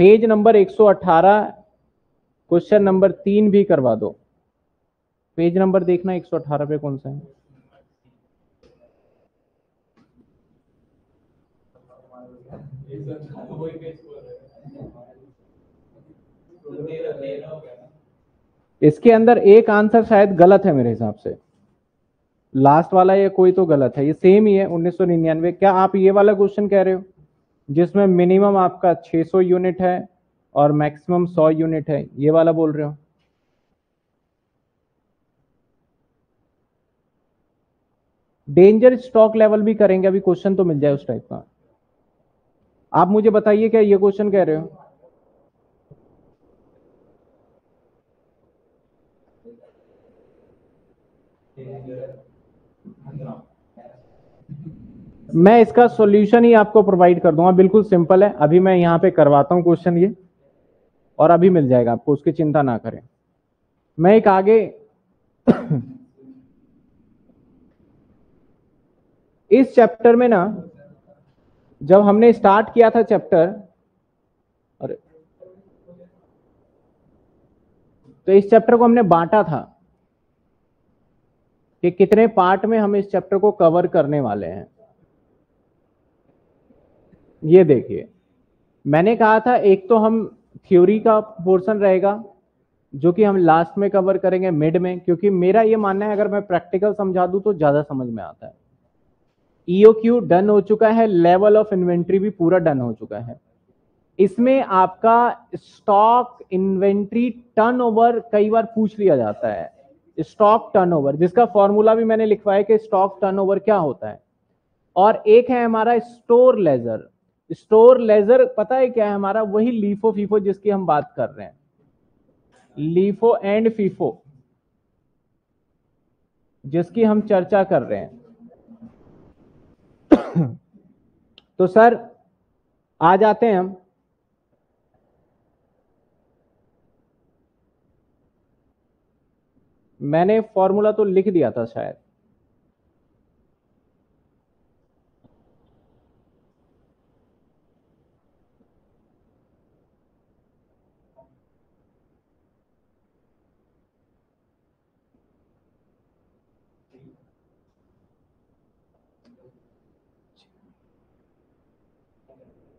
Page number 118 question number तीन भी करवा दो। पेज नंबर देखना 118 पे कौन सा है? इसके अंदर एक आंसर शायद गलत है मेरे हिसाब से। लास्ट वाला ये कोई तो गलत है, ये सेम ही है, उन्नीस सौ निन्यानवे। क्या आप ये वाला क्वेश्चन कह रहे हो? जिसमें मिनिमम आपका 600 यूनिट है और मैक्सिमम 100 यूनिट है। ये वाला बोल रहे हो? डेंजर स्टॉक लेवल भी करेंगे, अभी क्वेश्चन तो मिल जाए उस टाइप का। आप मुझे बताइए क्या ये क्वेश्चन कह रहे हो? मैं इसका सॉल्यूशन ही आपको प्रोवाइड कर दूँगा। बिल्कुल सिंपल है। अभी मैं यहाँ पे करवाता हूँ क्वेश्चन ये, और अभी मिल जाएगा आपको, उसकी चिंता ना करें। मैं एक आगे इस चैप्टर में ना, जब हमने स्टार्ट किया था चैप्टर अरे तो इस चैप्टर को हमने बांटा था कि कितने पार्ट में हम इस चैप्टर को कवर करने वाले हैं। ये देखिए, मैंने कहा था एक तो हम थ्योरी का पोर्शन रहेगा, जो कि हम लास्ट में कवर करेंगे मिड में, क्योंकि मेरा ये मानना है, अगर मैं प्रैक्टिकल समझा दूँ तो ज़्यादा समझ में आता है। ईओ क्यू डन हो चुका है लेवल ऑफ़ इन्वेंट्री भी पूरा डन हो चुका है। इसमें आपका स्टॉक इन्वेंट्री टर्नओवर कई बार पूछ लिया जाता है। स्टॉक टर्नओवर जिसका फॉर्मूला भी मैंने लिखवाया कि स्टॉक टर्नओवर क्या होता है। और एक है हमारा स्टोर लेजर स्टोर लेजर, पता है क्या है हमारा? वही लीफो फीफो जिसकी हम बात कर रहे हैं। लीफो एंड फीफो, जिसकी हम चर्चा कर रहे हैं। तो सर, आ जाते हैं हम। मैंने फॉर्मूला तो लिख दिया था शायद।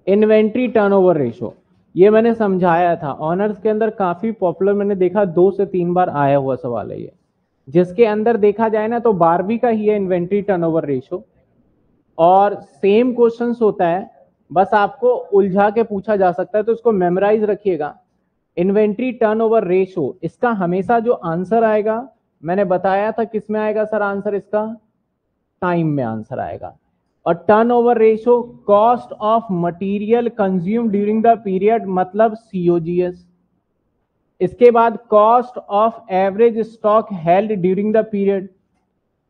इन्वेंट्री टर्नओवर रेशो ये मैंने समझाया था। ऑनर्स के अंदर काफ़ी पॉपुलर मैंने देखा, दो से तीन बार आया हुआ सवाल है ये। जिसके अंदर देखा जाए ना तो बारहवीं का ही है इन्वेंट्री टर्नओवर रेशो और सेम क्वेश्चंस होता है। बस आपको उलझा के पूछा जा सकता है तो इसको मेमोराइज रखिएगा। इन्वेंट्री टर्नओवर रेशो इसका हमेशा जो आंसर आएगा, मैंने बताया था किसमें आएगा सर आंसर इसका? टाइम में आंसर आएगा। और turnover ratio cost of material consume during the period मतलब सीओजीएस इसके बाद cost of average stock held during the period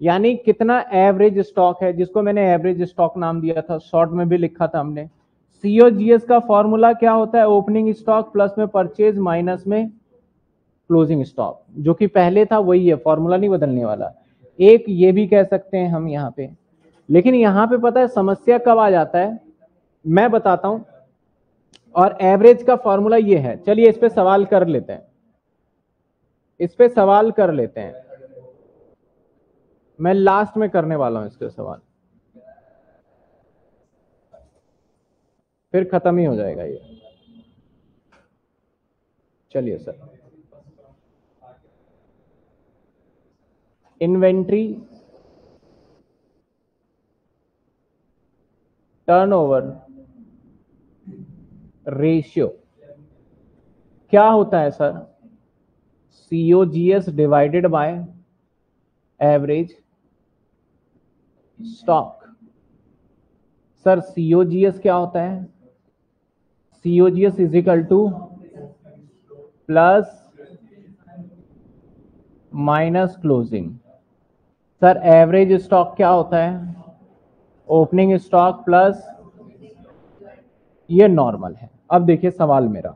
यानी कितना एवरेज स्टॉक है, जिसको मैंने एवरेज स्टॉक नाम दिया था शॉर्ट में भी लिखा था हमने। सीओजीएस का फॉर्मूला क्या होता है? ओपनिंग स्टॉक प्लस में परचेज माइनस में क्लोजिंग स्टॉक जो कि पहले था, वही है फॉर्मूला नहीं बदलने वाला। एक ये भी कह सकते हैं हम यहाँ पे। लेकिन यहाँ पे पता है, समस्या कब आ जाता है? मैं बताता हूँ। और एवरेज का फॉर्मूला ये है। चलिए इस पे सवाल कर लेते हैं। इस पे सवाल कर लेते हैं। मैं लास्ट में करने वाला हूँ इसके सवाल। फिर खत्म ही हो जाएगा ये। चलिए सर। इन्वेंट्री टर्नओवर रेशियो क्या होता है sir COGS divided by average stock sir COGS क्या होता है? COGS is equal to plus minus closing sir average stock क्या होता है? ओपनिंग स्टॉक प्लस ये नॉर्मल है। अब देखिए सवाल मेरा।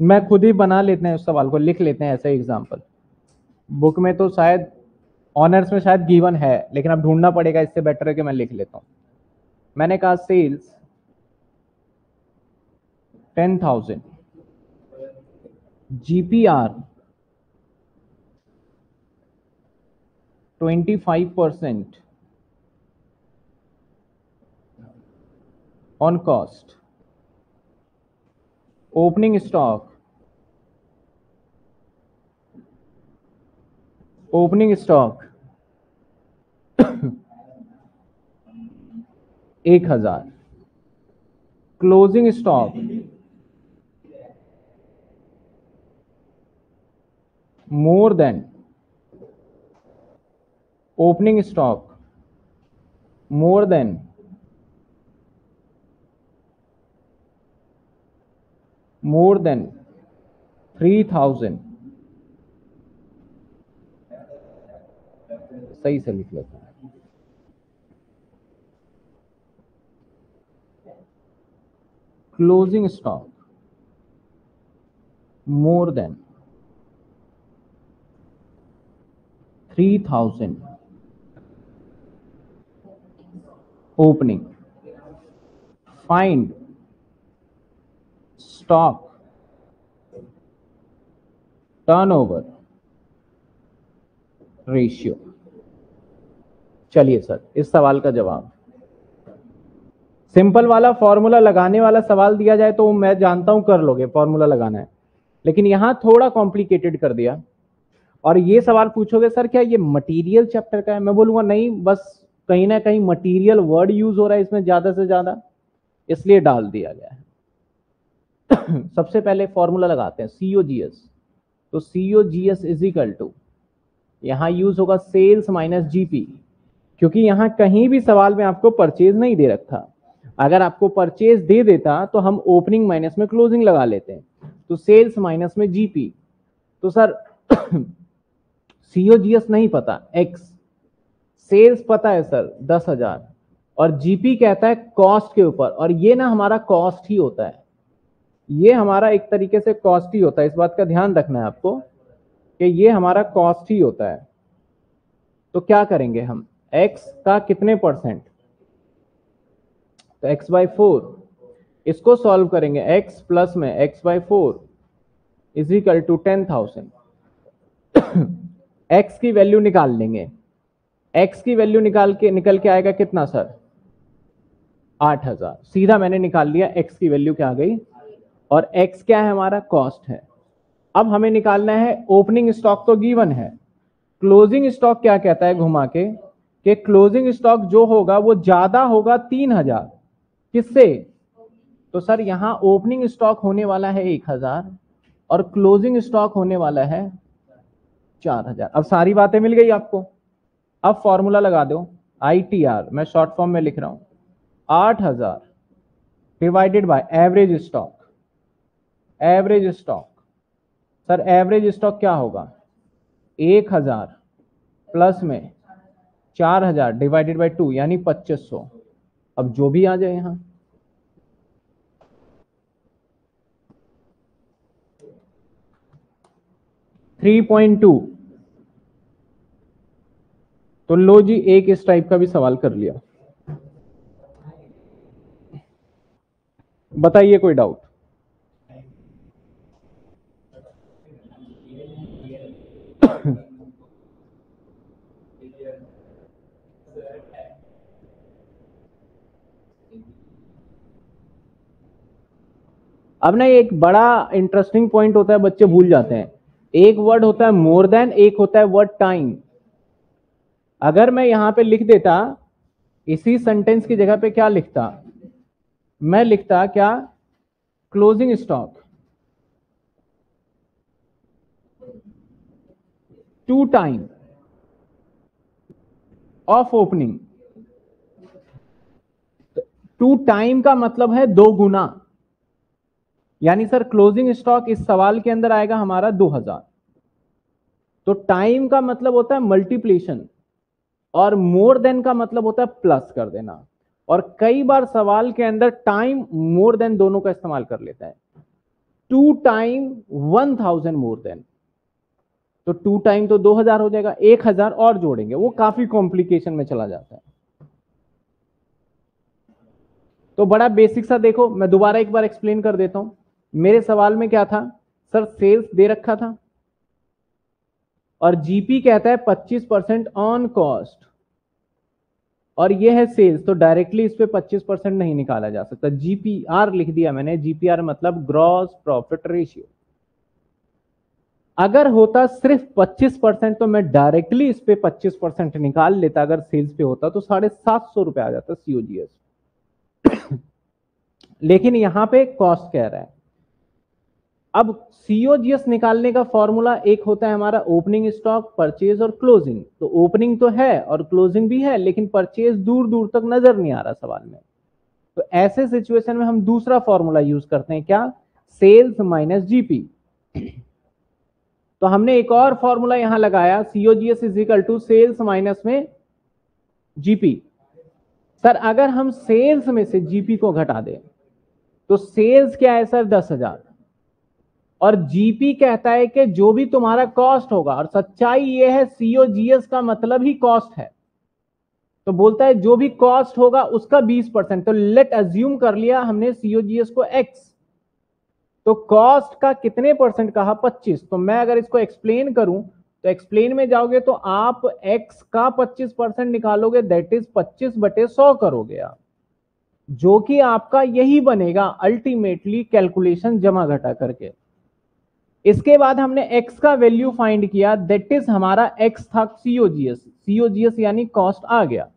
मैं खुद ही बना लेते हैं उस सवाल को, लिख लेते हैं ऐसे एग्जांपल बुक में तो शायद ऑनर्स में शायद गिवन है, लेकिन अब ढूंढना पड़ेगा, इससे बेटर है कि मैं लिख लेता हूँ। मैंने कहा sales ten thousand G P R twenty five percent on cost. Opening stock. Opening stock एक हजार closing stock more than opening stock more than More than 3000 सही से लिख लेता है closing stock more than three thousand opening find stock, turnover ratio. चलिए sir, इस सवाल का जवाब। सिंपल वाला फॉर्मूला लगाने वाला सवाल दिया जाए तो मैं जानता हूँ कर लोगे, फॉर्मूला लगाना है। लेकिन यहाँ थोड़ा कॉम्प्लिकेटेड कर दिया। और ये सवाल पूछोगे, सर, क्या ये मटेरियल चैप्टर का है? मैं बोलूँगा, नहीं, बस कहीं ना कहीं मटेरियल वर्ड यूज़ हो रहा है इसमें ज़्यादा से ज़्यादा, इसलिए डाल दिया गया है। सबसे पहले फॉर्मूला लगाते हैं सीओ जी एस तो C O G S is equal to यहाँ यूज़ होगा सेल्स माइनस जीपी क्योंकि यहाँ कहीं भी सवाल में आपको परचेज नहीं दे रखा अगर आपको परचेज दे देता तो हम ओपनिंग माइनस में क्लोजिंग लगा लेते हैं। तो सेल्स माइनस में जीपी तो sir C O G S नहीं पता एक्स सेल्स पता है सर, दस हज़ार। और जीपी कहता है कॉस्ट के ऊपर, और ये ना हमारा कॉस्ट ही होता है। ये हमारा एक तरीके से कॉस्ट ही होता है। इस बात का ध्यान रखना है आपको कि ये हमारा कॉस्ट ही होता है। तो क्या करेंगे हम? X का कितने परसेंट तो x बाई फोर इसको सॉल्व करेंगे। X प्लस में x by four is equal to ten thousand X की वैल्यू निकाल लेंगे। X की वैल्यू निकाल के, निकल के आएगा कितना सर आठ हज़ार। सीधा मैंने निकाल लिया। X की वैल्यू क्या आ गई? और x क्या है हमारा? कॉस्ट है। अब हमें निकालना है ओपनिंग स्टॉक तो गिवन है। क्लोजिंग स्टॉक क्या कहता है घुमा के? कि क्लोजिंग स्टॉक जो होगा, वो ज़्यादा होगा तीन हज़ार। किससे? तो सर, यहाँ ओपनिंग स्टॉक होने वाला है एक हज़ार और क्लोजिंग स्टॉक होने वाला है चार हज़ार। अब सारी बातें मिल गई आपको। अब फॉर्मूला लगा दो। आई टी आर मैं शॉर्ट फॉर्म में लिख रहा हूँ। आठ हज़ार divided by average stock average stock. Sir, average stock क्या होगा? एक हज़ार प्लस में चार हज़ार डिवाइडेड बाई टू, यानी पच्चीस सौ। अब जो भी आ जाए यहाँ। Three point two. तो लो जी, एक इस टाइप का भी सवाल कर लिया। बताइए कोई डाउट। अब ना एक बड़ा इंटरेस्टिंग पॉइंट होता है, बच्चे भूल जाते हैं। एक वर्ड होता है मोर देन एक होता है वर्ड टाइम अगर मैं यहाँ पे लिख देता, इसी सेंटेंस की जगह पे क्या लिखता? मैं लिखता क्या? Closing stock two time of opening two time का मतलब है दो गुना। यानी सर क्लोजिंग स्टॉक इस सवाल के अंदर आएगा हमारा 2000 तो टाइम का मतलब होता है मल्टीप्लीशन और मोर देन का मतलब होता है प्लस कर देना। और कई बार सवाल के अंदर टाइम मोर देन दोनों का इस्तेमाल कर लेता है। Two time one thousand more than तो टू टाइम तो दो हज़ार हो जाएगा, एक हज़ार और जोड़ेंगे। वो काफ़ी कॉम्प्लिकेशन में चला जाता है। तो बड़ा बेसिक सा देखो, मैं दोबारा एक बार एक्सप्लेन कर देता हूँ। मेरे सवाल में क्या था? सर सेल्स दे रखा था। और जीपी कहता है 25 परसेंट ऑन कॉस्ट और ये है सेल्स तो डायरेक्टली इस पे 25 परसेंट नहीं निकाला जा सकता। जीपीआर लिख दिया मैंने। जीपीआर मतलब ग्रॉस प्रॉफिट रेशियो अगर होता सिर्फ़ 25 परसेंट तो मैं डायरेक्टली इस पे 25 परसेंट निकाल लेता। अगर सेल्स पे होता तो साढ़े सात सौ रुपए आ जाता सीओजीएस लेकिन यहाँ पे कॉस्ट कह रहा है। अब सीओजीएस निकालने का फॉर्मूला एक होता है हमारा ओपनिंग स्टॉक परचेज और क्लोजिंग तो ओपनिंग तो है और क्लोजिंग भी है, लेकिन परचेज दूर दूर तक नज़र नहीं आ रहा सवाल में। तो ऐसे सिचुएशन में हम दूसरा फॉर्मूला यूज़ करते हैं क्या? सेल्स माइनस जीपी तो हमने एक और फॉर्मूला यहाँ लगाया COGS is equal to sales minus में जीपी सर, अगर हम सेल्स में से जीपी को घटा दें तो सेल्स क्या है सर? दस हज़ार। और जीपी कहता है कि जो भी तुम्हारा कॉस्ट होगा, और सच्चाई ये है सीओजीएस का मतलब ही कॉस्ट है। तो बोलता है, जो भी कॉस्ट होगा, उसका 20 परसेंट। तो लेट अज्यूम कर लिया हमने सीओजीएस को एक्स तो कॉस्ट का कितने परसेंट कहा? 25 तो मैं अगर इसको एक्सप्लेन करूँ तो एक्सप्लेन में जाओगे तो आप एक्स का 25 परसेंट निकालोगे दैट इज़ 25 बटे 100 करोगे आप। जो कि आपका यही बनेगा अल्टीमेटली कैलकुलेशन जमा घटा करके। इसके बाद हमने x का वैल्यू फाइंड किया दैट इज़ हमारा x था सीओजीएस सीओजीएस यानी कॉस्ट आ गया।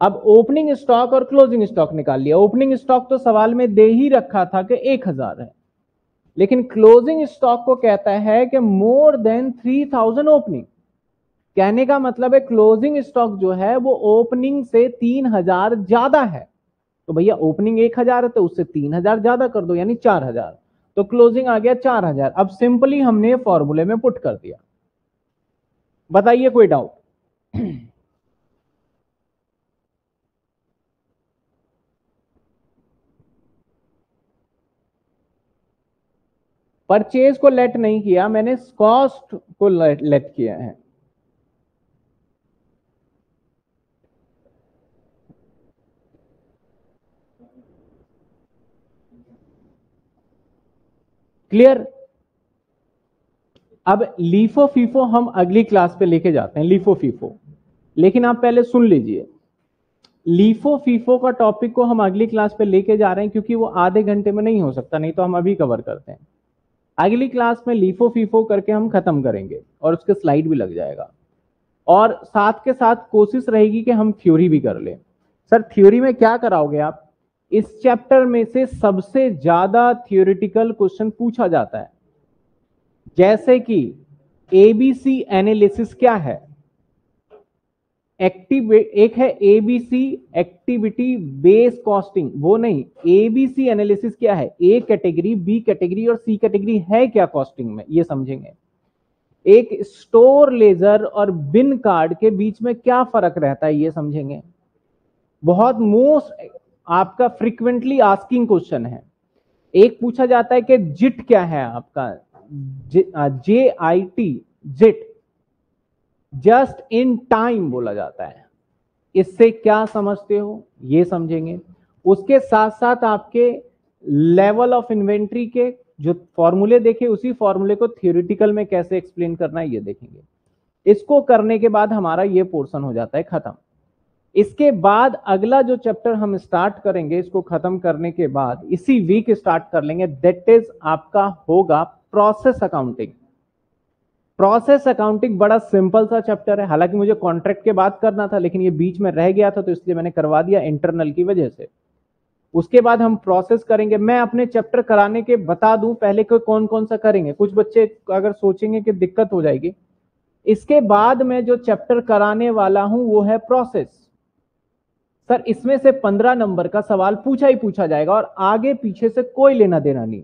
अब ओपनिंग स्टॉक और क्लोजिंग स्टॉक निकाल लिया। ओपनिंग स्टॉक तो सवाल में दे ही रखा था कि एक हज़ार है। लेकिन क्लोजिंग स्टॉक को कहता है कि more than three thousand opening कहने का मतलब है क्लोजिंग स्टॉक जो है, वो ओपनिंग से तीन हज़ार ज़्यादा है। तो भैया ओपनिंग एक हज़ार है तो उससे तीन हज़ार ज़्यादा कर दो, यानी चार हज़ार। तो क्लोजिंग आ गया चार हज़ार। अब सिंपली हमने फॉर्मूले में पुट कर दिया। बताइए कोई डाउट परचेज को लेट नहीं किया मैंने कॉस्ट को लेट, लेट किया है। क्लियर अब लीफो फीफो हम अगली क्लास पे लेके जाते हैं लीफो फीफो लेकिन आप पहले सुन लीजिए। लीफो फीफो का टॉपिक को हम अगली क्लास पे लेके जा रहे हैं क्योंकि वो आधे घंटे में नहीं हो सकता, नहीं तो हम अभी कवर करते हैं। अगली क्लास में लीफो फीफो करके हम खत्म करेंगे और उसके स्लाइड भी लग जाएगा। और साथ के साथ कोशिश रहेगी कि हम थ्योरी भी कर लें। सर थ्योरी में क्या कराओगे आप? इस चैप्टर में से सबसे ज़्यादा थियोरिटिकल क्वेश्चन पूछा जाता है। जैसे कि एबीसी एनालिसिस क्या है? एक्टिव एक है एबीसी एक्टिविटी बेस कॉस्टिंग वो नहीं एबीसी एनालिसिस क्या है? ए कैटेगरी बी कैटेगरी और सी कैटेगरी है क्या कॉस्टिंग में? ये समझेंगे। एक स्टोर लेजर और बिन कार्ड के बीच में क्या फ़र्क रहता है, ये समझेंगे। बहुत मोस्ट आपका फ्रीक्वेंटली आस्किंग क्वेश्चन है। एक पूछा जाता है कि जिट क्या है आपका? J I T JIT. Just in time बोला जाता है। इससे क्या समझते हो? ये समझेंगे। उसके साथ साथ आपके लेवल ऑफ़ इन्वेंट्री के जो फॉर्मूले देखे, उसी फॉर्मूले को थियोरिटिकल में कैसे एक्सप्लेन करना है, ये देखेंगे। इसको करने के बाद हमारा ये पोर्शन हो जाता है खत्म। इसके बाद अगला जो चैप्टर हम स्टार्ट करेंगे, इसको खत्म करने के बाद, इसी वीक स्टार्ट कर लेंगे। दैट इज़ आपका होगा प्रोसेस अकाउंटिंग प्रोसेस अकाउंटिंग बड़ा सिंपल सा चैप्टर है। हालाँकि मुझे कॉन्ट्रैक्ट के बाद करना था, लेकिन ये बीच में रह गया था तो इसलिए मैंने करवा दिया इंटरनल की वजह से। उसके बाद हम प्रोसेस करेंगे। मैं अपने चैप्टर कराने के बता दूँ, पहले को कौन कौन सा करेंगे? कुछ बच्चे अगर सोचेंगे कि दिक्कत हो जाएगी। इसके बाद में जो चैप्टर कराने वाला हूँ, वो है प्रोसेस सर, इसमें से पंद्रह नंबर का सवाल पूछा ही पूछा जाएगा और आगे पीछे से कोई लेना देना नहीं।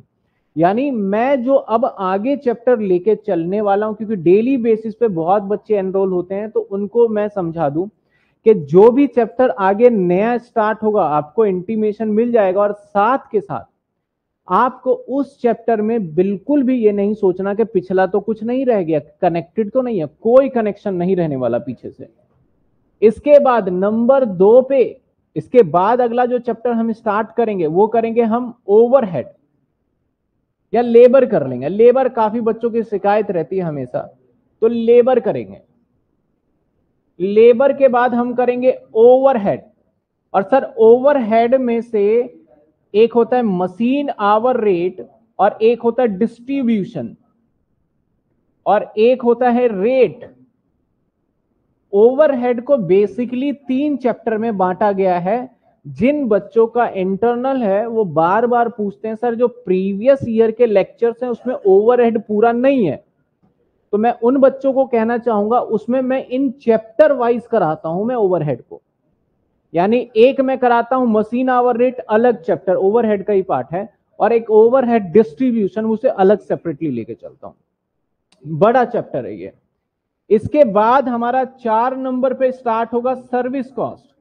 यानी मैं जो अब आगे चैप्टर लेके चलने वाला हूँ, क्योंकि डेली बेसिस पे बहुत बच्चे एनरोल होते हैं तो उनको मैं समझा दूँ कि जो भी चैप्टर आगे नया स्टार्ट होगा, आपको इंटीमेशन मिल जाएगा और साथ के साथ आपको उस चैप्टर में बिल्कुल भी ये नहीं सोचना कि पिछला तो कुछ नहीं रह गया कनेक्टेड तो नहीं है, कोई कनेक्शन नहीं रहने वाला पीछे से। इसके बाद नंबर दो पे, इसके बाद अगला जो चैप्टर हम स्टार्ट करेंगे, वो करेंगे हम ओवरहेड, या लेबर कर लेंगे। लेबर काफ़ी बच्चों की शिकायत रहती है हमेशा तो लेबर करेंगे। लेबर के बाद हम करेंगे ओवरहेड, और सर, ओवरहेड में से एक होता है मशीन आवर रेट, और एक होता है डिस्ट्रीब्यूशन, और एक होता है रेट। ओवरहेड को बेसिकली तीन चैप्टर में बांटा गया है। जिन बच्चों का इंटरनल है, वो बार बार पूछते हैं, सर, जो प्रीवियस ईयर के लेक्चर्स हैं, उसमें ओवरहेड पूरा नहीं है? तो मैं उन बच्चों को कहना चाहूँगा, उसमें मैं इन चैप्टर वाइज कराता हूँ मैं ओवरहेड को। यानी एक मैं कराता हूँ मशीन आवर रेट अलग चैप्टर ओवरहेड का ही पार्ट है, और एक ओवरहेड डिस्ट्रीब्यूशन उसे अलग सेपरेटली लेके चलता हूँ। बड़ा चैप्टर है ये। इसके बाद हमारा चार नंबर पे स्टार्ट होगा सर्विस कॉस्ट।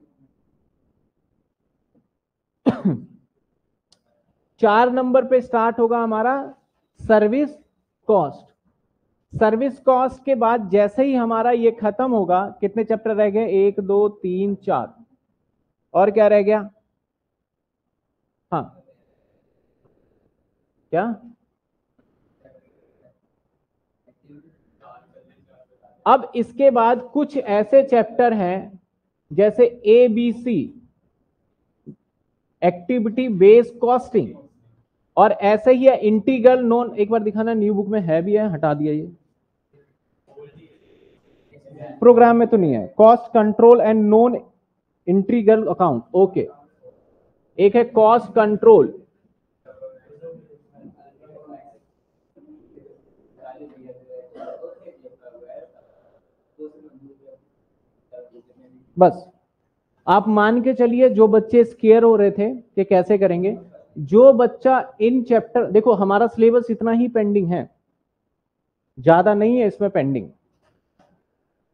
चार नंबर पे स्टार्ट होगा हमारा सर्विस कॉस्ट। सर्विस कॉस्ट के बाद जैसे ही हमारा ये खत्म होगा, कितने चैप्टर रह गए? एक, दो, तीन, चार। और क्या रह गया? हाँ। क्या? अब इसके बाद कुछ ऐसे चैप्टर हैं, जैसे A B C activity based costing और ऐसे ही है इंटीग्रल नॉन एक बार दिखाना न्यू बुक में है भी है, हटा दिया ये। प्रोग्राम में तो नहीं है। Cost control and non integral account okay एक है कॉस्ट कंट्रोल बस। आप मान के चलिए, जो बच्चे स्केयर हो रहे थे कि कैसे करेंगे, जो बच्चा इन चैप्टर देखो हमारा सिलेबस इतना ही पेंडिंग है। ज़्यादा नहीं है इसमें पेंडिंग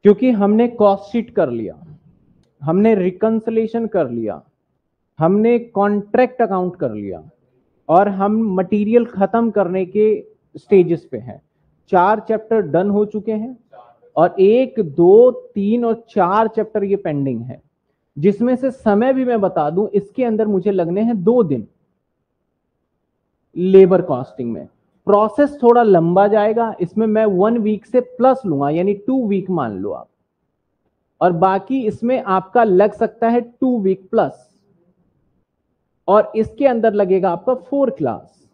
क्योंकि हमने कॉस्ट शीट कर लिया, हमने रिकंसलेशन कर लिया, हमने कॉन्ट्रैक्ट अकाउंट कर लिया, और हम मटेरियल खत्म करने के स्टेजेस पे हैं। चार चैप्टर डन हो चुके हैं। और एक, दो, तीन और चार चैप्टर ये पेंडिंग है। जिसमें से समय भी मैं बता दूँ, इसके अंदर मुझे लगने हैं दो दिन। लेबर कॉस्टिंग में। प्रोसेस थोड़ा लंबा जाएगा, इसमें मैं वन वीक से प्लस लूँगा, यानी टू वीक मान लो आप। और बाकी इसमें आपका लग सकता है टू वीक प्लस और इसके अंदर लगेगा आपका फोर क्लास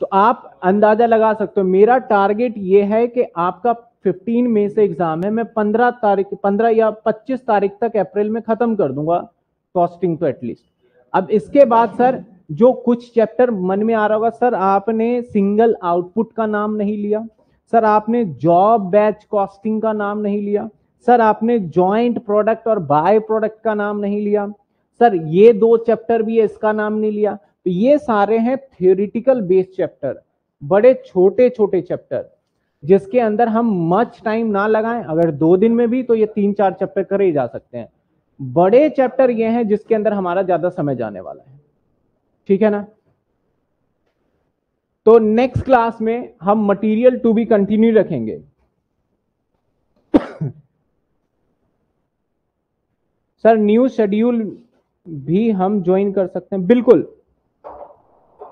तो आप अंदाज़ा लगा सकते हो। मेरा टारगेट ये है कि आपका 15 मई से एग्ज़ाम है। मैं 15 तारीख 15 या 25 तारीख तक अप्रैल में खत्म कर दूँगा कॉस्टिंग तो एटलीस्ट अब इसके बाद सर, जो कुछ चैप्टर मन में आ रहा होगा, सर, आपने सिंगल आउटपुट का नाम नहीं लिया। सर, आपने जॉब बैच कॉस्टिंग का नाम नहीं लिया। सर, आपने जॉइंट प्रोडक्ट और बाय प्रोडक्ट का नाम नहीं लिया। सर, ये दो चैप्टर भी है, इसका नाम नहीं लिया। तो ये सारे हैं थियोरिटिकल बेस्ड चैप्टर बड़े छोटे छोटे चैप्टर जिसके अंदर हम मच टाइम ना लगाएँ। अगर दो दिन में भी तो ये तीन, चार चैप्टर करे ही जा सकते हैं। बड़े चैप्टर ये हैं जिसके अंदर हमारा ज़्यादा समय जाने वाला है। ठीक है ना? तो नेक्स्ट क्लास में हम मटेरियल टू बी कंटिन्यू रखेंगे। सर न्यू शेड्यूल भी हम ज्वाइन कर सकते हैं। बिल्कुल।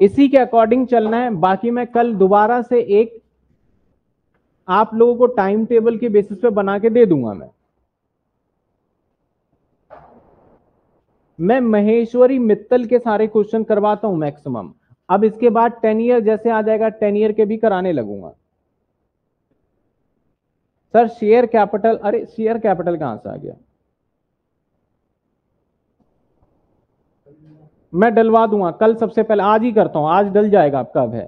इसी के अकॉर्डिंग चलना है। बाकी मैं कल दोबारा से एक आप लोगों को टाइम टेबल के बेसिस पे बना के दे दूँगा मैं। मैं महेश्वरी मित्तल के सारे क्वेश्चन करवाता हूँ मैक्सिमम अब इसके बाद टेन ईयर जैसे आ जाएगा टेन ईयर के भी कराने लगूँगा। सर शेयर कैपिटल अरे शेयर कैपिटल कहाँ से आ गया? मैं डलवा दूँगा। कल सबसे पहले आज ही करता हूँ, आज डल जाएगा आपका है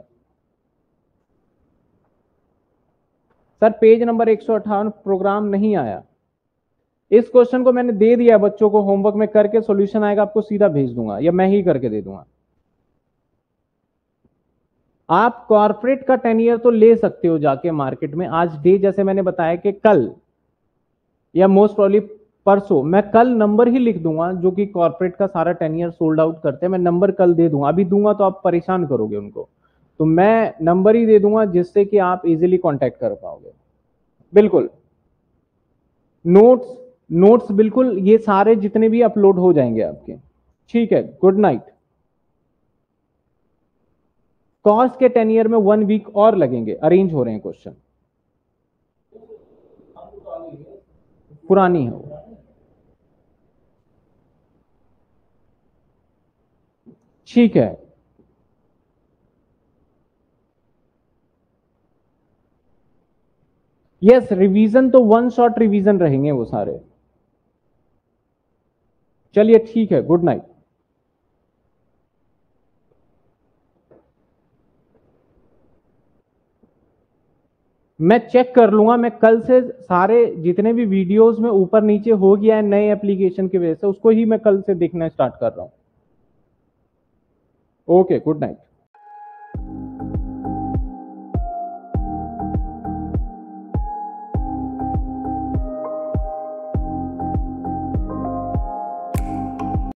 सर, पेज नंबर एक सौ अठावन प्रोग्राम नहीं आया। इस क्वेश्चन को मैंने दे दिया बच्चों को, होमवर्क में करके सॉल्यूशन आएगा, आपको सीधा भेज दूँगा, या मैं ही करके दे दूँगा। आप कॉर्पोरेट का टेन ईयर तो ले सकते हो जाके मार्केट में, आज डे जैसे मैंने बताया कि कल, या मोस्ट प्रॉब्ली परसों, मैं कल नंबर ही लिख दूँगा, जो कि कॉर्पोरेट का सारा टेन ईयर सोल्ड आउट करते हैं, मैं नंबर कल दे दूँगा। अभी दूँगा तो आप परेशान करोगे उनको। तो मैं नंबर ही दे दूँगा जिससे कि आप इजीली कांटेक्ट कर पाओगे। बिल्कुल। नोट्स नोट्स बिल्कुल, ये सारे जितने भी अपलोड हो जाएँगे आपके। ठीक है गुड नाइट कॉस्ट के टेन ईयर में वन वीक और लगेंगे अरेंज हो रहे हैं क्वेश्चन पुरानी है वो ठीक है। यस रिवीजन तो वन शॉट रिवीजन रहेंगे वो सारे। चलिए ठीक है गुड नाइट मैं चेक कर लूँगा, मैं कल से सारे जितने भी वीडियोस में ऊपर नीचे हो गया है नए एप्लीकेशन की वजह से, उसको ही मैं कल से देखना स्टार्ट कर रहा हूँ। Okay good night